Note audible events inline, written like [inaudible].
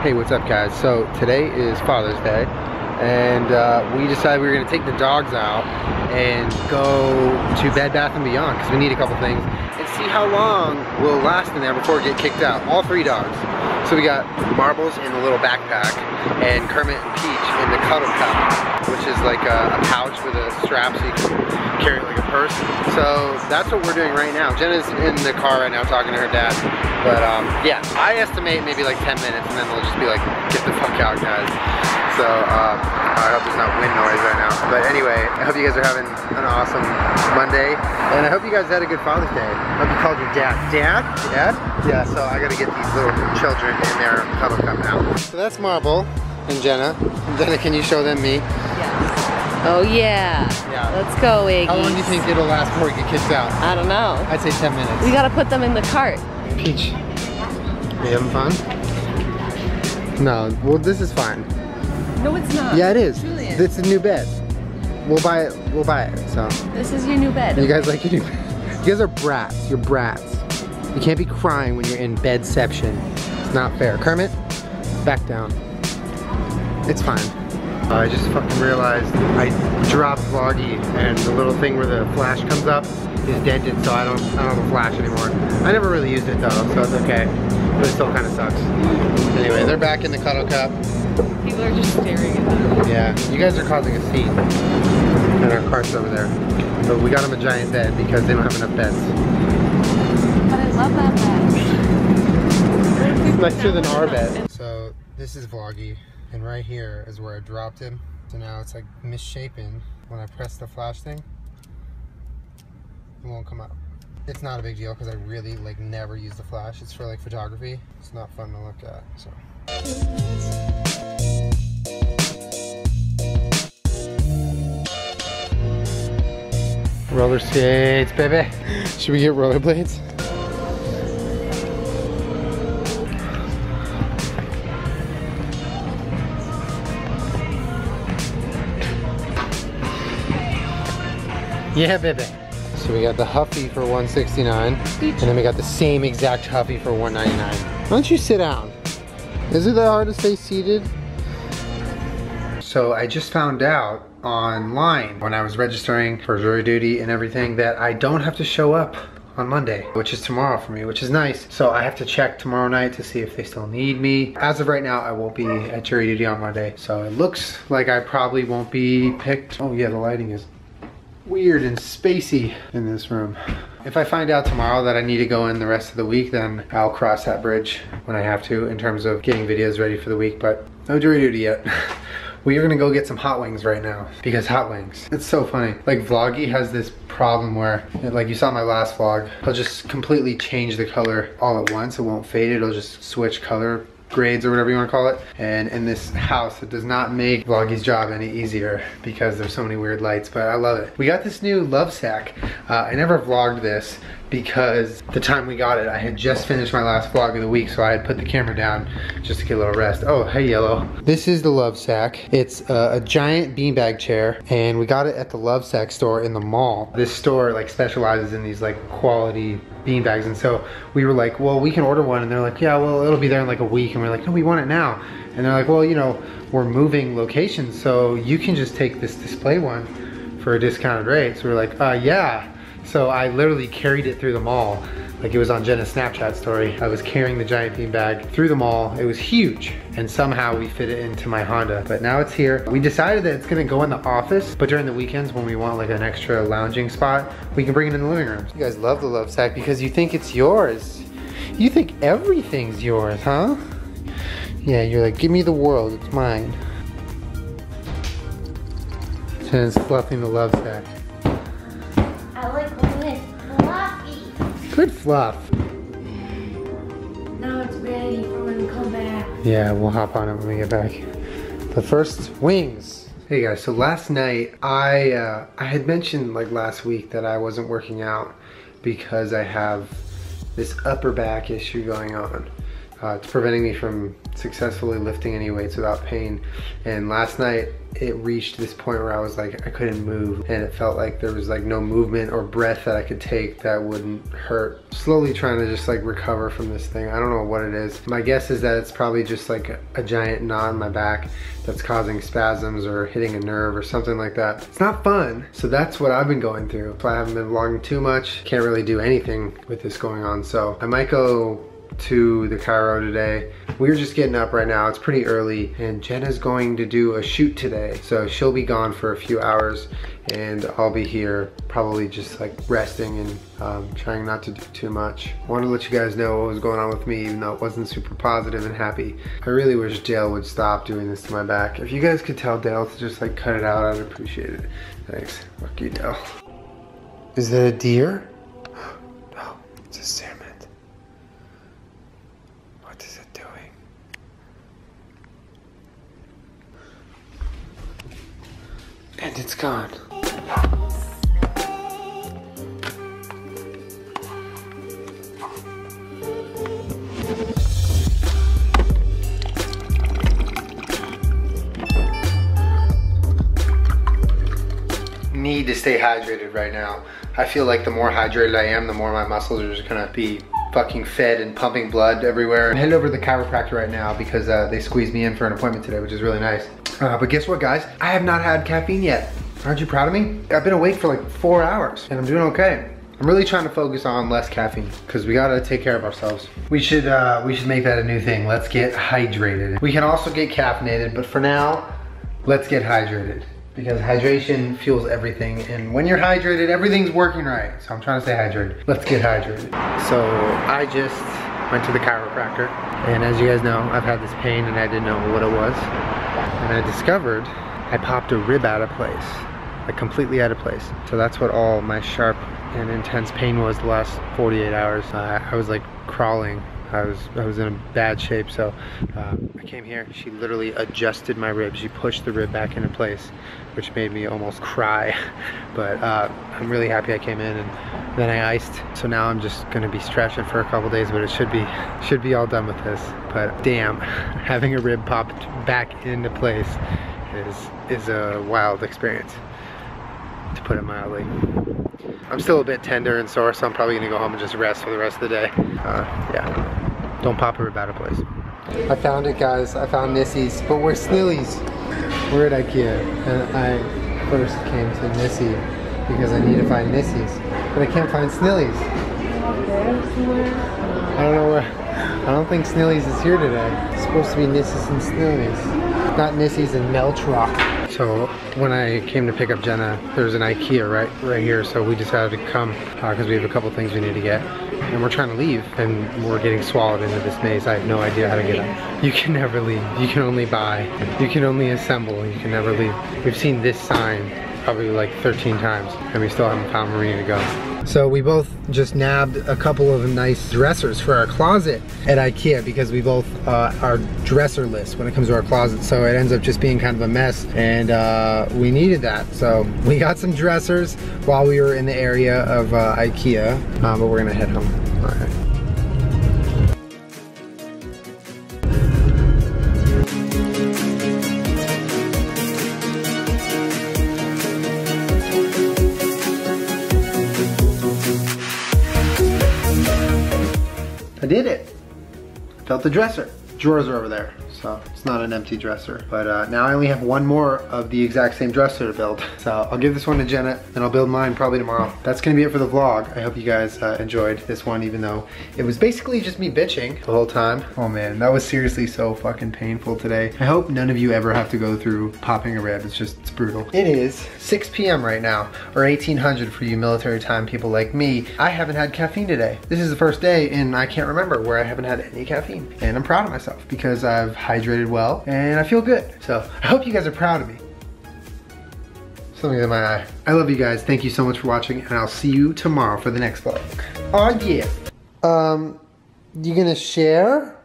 Hey, what's up guys? So today is Father's Day and uh, we decided we were gonna take the dogs out and go to Bed Bath & Beyond because we need a couple things and see how long we'll last in there before we get kicked out. All three dogs. So we got Marbles in the little backpack and Kermit and Peach in the cuddle cup, which is like a, a pouch with a strap so you can carry it like a purse. So that's what we're doing right now. Jenna's in the car right now talking to her dad. But um, yeah, I estimate maybe like 10 minutes and then we'll just be like, get the fuck out guys. So um, I hope there's not wind noise right now. But anyway, I hope you guys are having an awesome Monday. And I hope you guys had a good Father's Day. I hope you called your dad. Dad? Dad? Yeah, so I gotta get these little children in their cuddle cup now. So that's Marble and Jenna. Jenna, can you show them me? Yes. Oh yeah. Yeah. Let's go, Iggy. How long do you think it'll last before we get kicked out? I don't know. I'd say 10 minutes. We gotta put them in the cart. Peach, are you having fun? No, well this is fine. No, it's not. Yeah, it is. Julien. It's a new bed. We'll buy it. We'll buy it. So This is your new bed. you guys like your new bed. You guys are brats. You're brats. You can't be crying when you're in bedception. It's not fair. Kermit, back down. It's fine. I just fucking realized I dropped Vloggy and the little thing where the flash comes up is dented so I don't I don't have a flash anymore. I never really used it though, so it's okay. But it still kind of sucks. Anyway, they're back in the cuddle cup. People are just staring at them. Yeah, you guys are causing a scene. And our cart's over there. But we got them a giant bed because they don't have enough beds. But I love that bed. It's nicer than our bed. So this is Vloggy, and right here is where I dropped him. So now it's like misshapen. When I press the flash thing, it won't come up. It's not a big deal because I really like never use the flash. It's for like photography. It's not fun to look at. So. Roller skates, baby. Should we get rollerblades? Yeah, baby. So we got the Huffy for 169 and then we got the same exact Huffy for 199 Why don't you sit down? Is it that hard to stay seated? So I just found out online when I was registering for jury duty and everything that I don't have to show up on Monday, which is tomorrow for me, which is nice. So I have to check tomorrow night to see if they still need me. As of right now, I won't be at jury duty on Monday. So it looks like I probably won't be picked. Oh yeah, the lighting is weird and spacey in this room. If I find out tomorrow that I need to go in the rest of the week, then I'll cross that bridge when I have to in terms of getting videos ready for the week, but no jury duty yet. [laughs] We are gonna go get some hot wings right now because hot wings. It's so funny. Like Vloggy has this problem where, like you saw my last vlog, he'll just completely change the color all at once. It won't fade, it'll just switch color grades or whatever you want to call it. And in this house, it does not make Vloggy's job any easier because there's so many weird lights, but I love it. We got this new love sack. Uh, I never vlogged this because the time we got it, I had just finished my last vlog of the week, so I had put the camera down just to get a little rest. Oh, hey Yellow. This is the Lovesac. It's a, a giant beanbag chair, and we got it at the Lovesac store in the mall. This store like specializes in these like quality beanbags, and so we were like, well, we can order one, and they're like, yeah, well, it'll be there in like a week, and we're like, no, we want it now. And they're like, well, you know, we're moving locations, so you can just take this display one for a discounted rate. So we're like, uh, yeah. So I literally carried it through the mall. Like it was on Jenna's Snapchat story. I was carrying the giant beanbag through the mall. It was huge. And somehow we fit it into my Honda. But now it's here. We decided that it's gonna go in the office, but during the weekends when we want like an extra lounging spot, we can bring it in the living room. You guys love the love sack because you think it's yours. You think everything's yours, huh? Yeah, you're like, give me the world, it's mine. Jenna's fluffing the love sack. Good fluff. Now it's ready for when we come back. Yeah, we'll hop on it when we get back. But first, wings. Hey guys, so last night I uh, I had mentioned like last week that I wasn't working out because I have this upper back issue going on. Uh, it's preventing me from successfully lifting any weights without pain. And last night it reached this point where I was like, I couldn't move and it felt like there was like no movement or breath that I could take that wouldn't hurt. Slowly trying to just like recover from this thing. I don't know what it is. My guess is that it's probably just like a, giant knot in my back that's causing spasms or hitting a nerve or something like that. It's not fun. So that's what I've been going through. I haven't been vlogging too much. Can't really do anything with this going on. So I might go to the chiro today. We're just getting up right now. It's pretty early and Jenna's going to do a shoot today. So she'll be gone for a few hours and I'll be here probably just like resting and um, trying not to do too much. I want to let you guys know what was going on with me even though it wasn't super positive and happy. I really wish Dale would stop doing this to my back. If you guys could tell Dale to just like cut it out, I'd appreciate it. Thanks. Fuck you, Dale. Is that a deer? No, it's a salmon. What is it doing? And it's gone. Need to stay hydrated right now. I feel like the more hydrated I am, the more my muscles are just gonna be fucking fed and pumping blood everywhere. I'm heading over to the chiropractor right now because uh, they squeezed me in for an appointment today, which is really nice. Uh, but guess what, guys? I have not had caffeine yet. Aren't you proud of me? I've been awake for like four hours and I'm doing okay. I'm really trying to focus on less caffeine because we gotta take care of ourselves. We should uh, we should make that a new thing. Let's get hydrated. We can also get caffeinated, but for now, let's get hydrated because hydration fuels everything. And when you're hydrated, everything's working right. So I'm trying to stay hydrated. Let's get hydrated. So I just went to the chiropractor. And as you guys know, I've had this pain and I didn't know what it was. And I discovered I popped a rib out of place, like completely out of place. So that's what all my sharp and intense pain was the last 48 hours. Uh, I was like crawling I was I was in a bad shape so uh, I came here. She literally adjusted my rib she pushed the rib back into place which made me almost cry. [laughs] But uh, I'm really happy I came in and then I iced. So now I'm just gonna be stretching for a couple days but it should be should be all done with this. But damn [laughs] having a rib popped back into place is is a wild experience to put it mildly. I'm still a bit tender and sore, so I'm probably gonna go home and just rest for the rest of the day. Uh, yeah, don't pop her rib out of place. I found it, guys. I found Nissy's, but we're Snilly's. We're at Ikea, and I first came to Nissy because I need to find Nissy's, but I can't find Snillies. I don't know where. I don't think Snillies is here today. It's supposed to be Nissy's and Snillies, not Nissy's and Meltrock. So when I came to pick up Jenna, there's an Ikea right right here. So we decided to come because uh, we have a couple things we need to get. And we're trying to leave and we're getting swallowed into this maze. I have no idea how to get out. You can never leave. You can only buy. You can only assemble. You can never leave. We've seen this sign probably like 13 times and we still haven't found Marina to go. So we both just nabbed a couple of nice dressers for our closet at Ikea because we both uh, are dresserless when it comes to our closet. So it ends up just being kind of a mess and uh, we needed that. So we got some dressers while we were in the area of uh, Ikea, uh, but we're gonna head home. All right. Did it. Felt the dresser. Drawers are over there so it's not an empty dresser. But uh, now I only have one more of the exact same dresser to build. [laughs] So I'll give this one to Jenna and I'll build mine probably tomorrow. That's gonna be it for the vlog. I hope you guys uh, enjoyed this one even though it was basically just me bitching the whole time. Oh man, that was seriously so fucking painful today. I hope none of you ever have to go through popping a rib. It's just, it's brutal. It is 6 p.m. right now, or 1800 for you military time people like me. I haven't had caffeine today. This is the first day and I can't remember where I haven't had any caffeine. And I'm proud of myself because I've hydrated well, and I feel good. So I hope you guys are proud of me. Something in my eye. I love you guys. Thank you so much for watching, and I'll see you tomorrow for the next vlog. Oh yeah. Um, you gonna share?